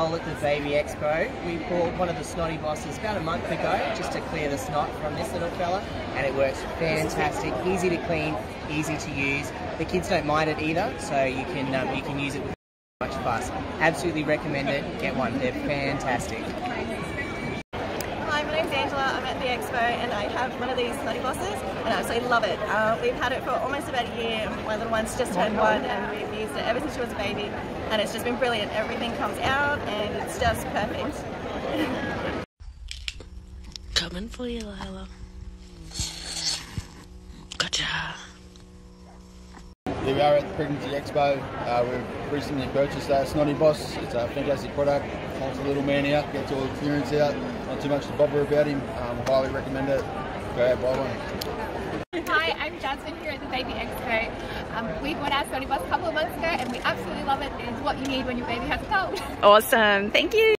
At the Baby Expo, we bought one of the snotty bosses about a month ago just to clear the snot from this little fella, and it works fantastic. Easy to clean, easy to use. The kids don't mind it either, so you can um, you can use it with much fuss. Absolutely recommend it. Get one; they're fantastic. Hi, my name's Angela. I'm at the expo and I have one of these snotty bosses and I absolutely love it. Uh, we've had it for almost about a year. My little one's just turned one and we've used it ever since she was a baby and it's just been brilliant. Everything comes out and it's just perfect. Coming for you, Lila. Here we are at the Pregnancy Expo. Uh, we've recently purchased our Snotty Boss. It's a fantastic product. Helps the little man out, gets all the clearance out. Not too much to bother about him. Um, highly recommend it. Go out buy one. Hi, I'm Jasmine here at the Baby Expo. Um, we bought our Snotty Boss a couple of months ago and we absolutely love it. It's what you need when your baby has a cold. Awesome. Thank you.